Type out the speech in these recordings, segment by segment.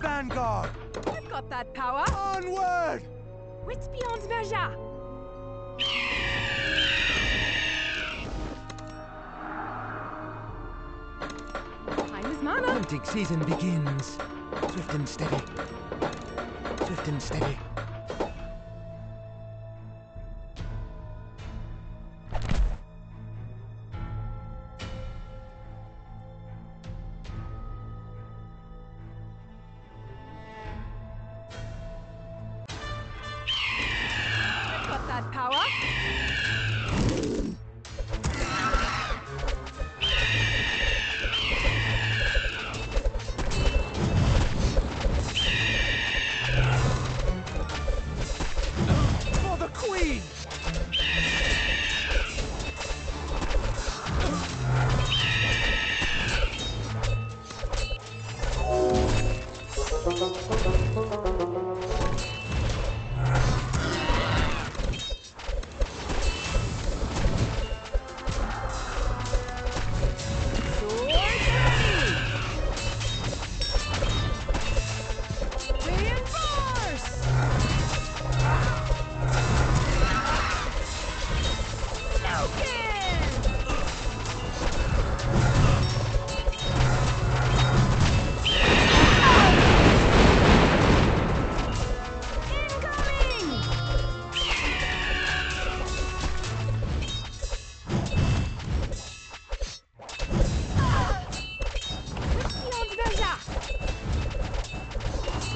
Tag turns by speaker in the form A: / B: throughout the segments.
A: vanguard!
B: I've got that power.
A: Onward!
B: Wits beyond measure. Time is mana.
A: Hunting season begins. Swift and steady. Swift and steady.
B: That power.
A: For the Queen!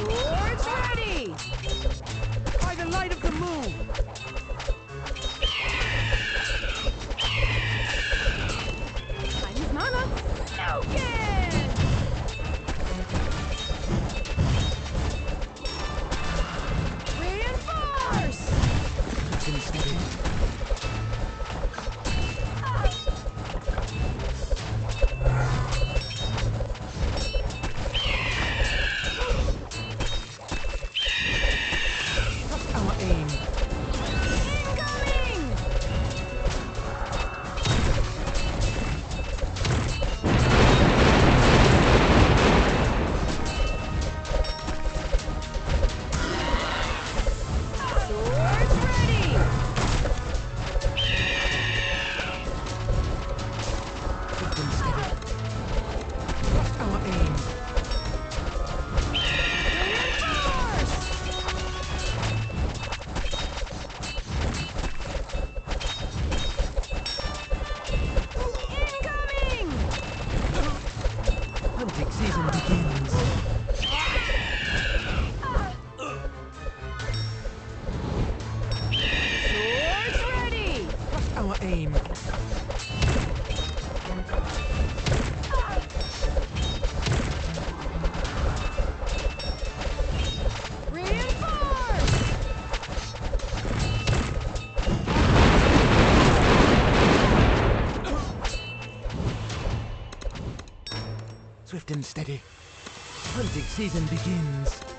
B: Swords ready.
A: Light of the moon!
B: Loken.
A: Our aim. Swift and steady. Hunting season begins.